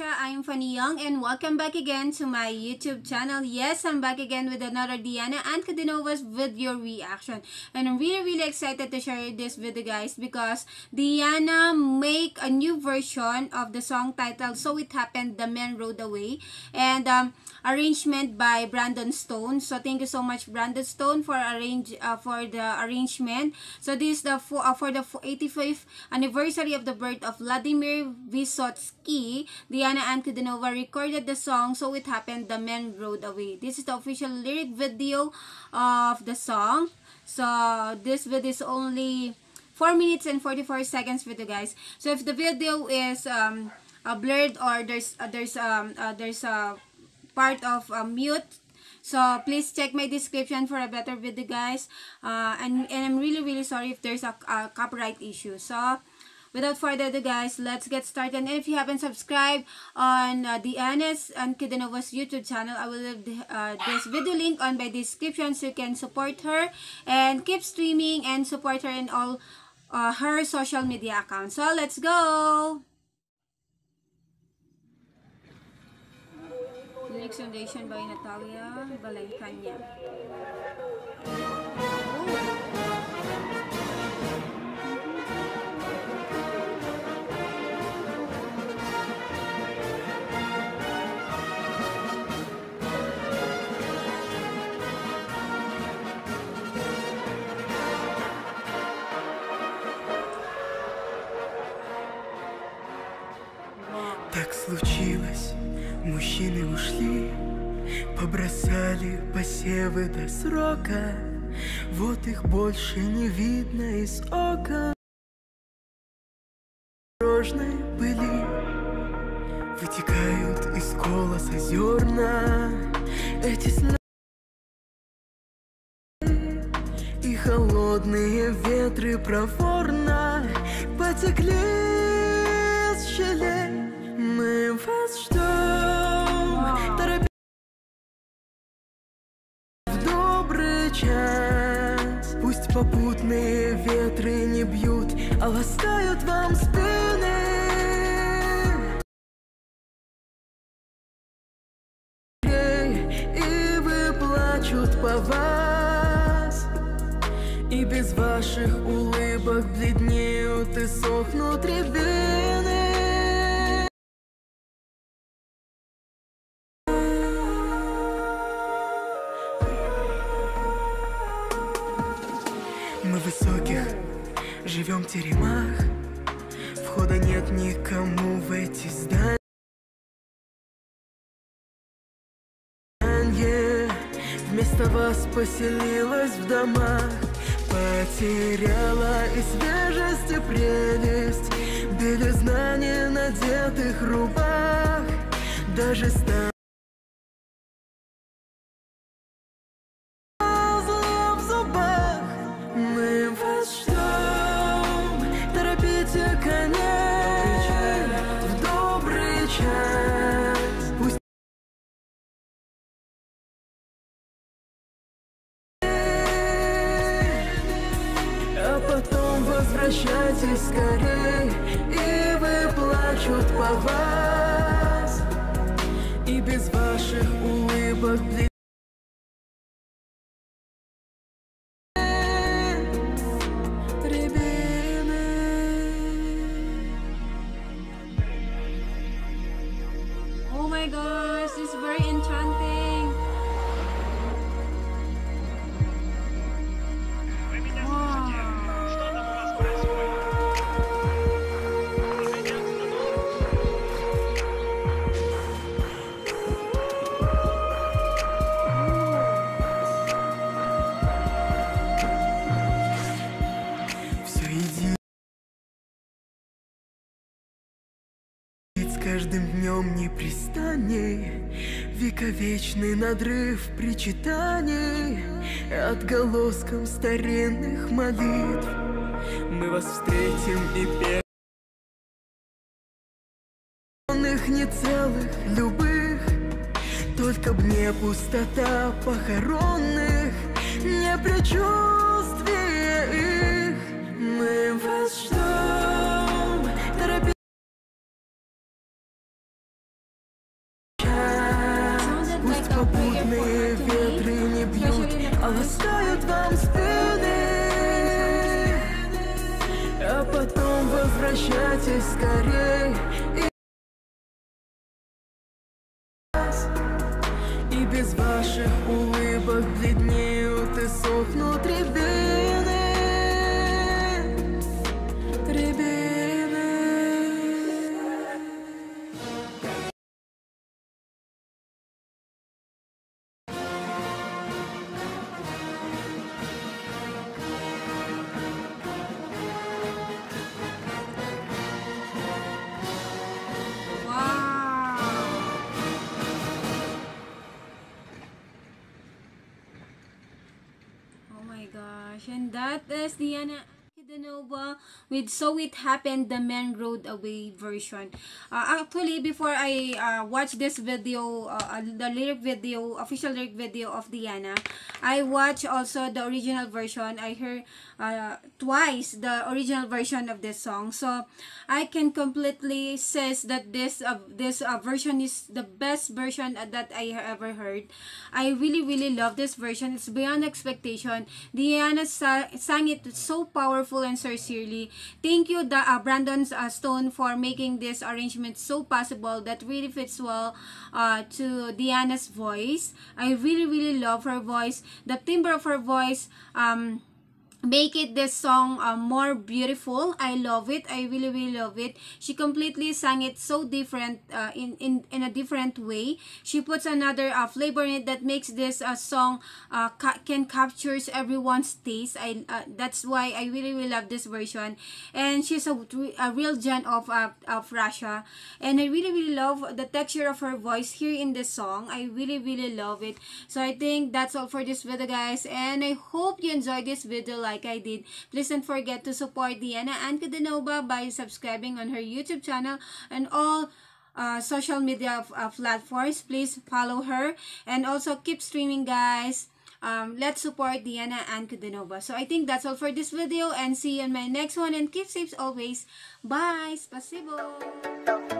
I'm Fanny Young and welcome back again to my YouTube channel. Yes, I'm back again with another Diana Ankudinova's video reaction. And I'm really really excited to share this video guys because Diana make a new version of the song titled So It Happened, The Men Rode Away. And um, arrangement by Brandon Stone. So thank you so much Brandon Stone for arrange uh, for the arrangement. So this is the for, uh, for the 85th anniversary of the birth of Vladimir Vysotsky. Diana Ankudinova recorded the song So It Happened The Men Rode Away. This is the official lyric video of the song. So this video is only 4 minutes and 44 seconds video guys. So if the video is um, uh, blurred or there's uh, there's um uh, there's a part of uh, mute so please check my description for a better video guys uh, and, and i'm really really sorry if there's a, a copyright issue so without further ado guys let's get started and if you haven't subscribed on uh, the Ankudinova's YouTube channel I will leave the, uh, this video link on by description so you can support her and keep streaming and support her in all uh, her social media accounts so let's go Next Foundation by Natalia Balancanya. Oh. Мужчины ушли, побросали посевы до срока, вот их больше не видно из окон. Дорожной пыли вытекают из колоса зерна, эти слезы и холодные ветры проворно потекли попутные ветры не бьют, а ласкают вам спины. И вы плачут по вас И без ваших улыбок бледнеют и сохнут рябины Высоких живем в теремах. Входа нет никому в эти здания. Вместо вас поселилась в домах. Потеряла и свежесть, и прелесть. Белизна не надетых рубах. Даже ста А потом возвращайтесь скорей И вы плачут по вас. И без ваших улыбок my gosh, this is very enchanting. Каждым днем непрестанней Вековечный надрыв причитаний. Отголоском старинных молитв Мы вас встретим и пенных не целых, любых. Только б не пустота похоронных Не предчувствие их. Мы вас ждем возвращайтесь скорей That is Diana Ankudinova with So It Happened, the Man Rode Away version. Uh, actually, before I uh, watch this video, uh, uh, the lyric video, official lyric video of Diana, I watch also the original version. I heard uh, twice the original version of this song. So, I can completely says that this uh, this uh, version is the best version uh, that I ever heard. I really really love this version. It's beyond expectation. Diana sa- sang it so powerful and sincerely. Thank you, the, uh, Brandon uh, Stone, for making this arrangement so possible that really fits well uh, to Diana's voice. I really really love her voice. The timbre of her voice. Um, make it this song uh, more beautiful. I love it. I really really love it. She completely sang it so different uh, in, in in a different way. She puts another uh, flavor in it that makes this uh, song uh, ca- can captures everyone's taste. I uh, that's why i really really love this version. And she's a, a real gen of uh, of russia. And i really really love the texture of her voice here in this song. I really really love it. So i think that's all for this video guys. And i hope you enjoyed this video like I did. Please don't forget to support Diana Ann Cadenova by subscribing on her YouTube channel and all uh, social media uh, platforms. Please follow her and also keep streaming guys. Um, let's support Diana Ann Cadenova. So I think that's all for this video and see you in my next one and keep safe always. Bye! Spasibo!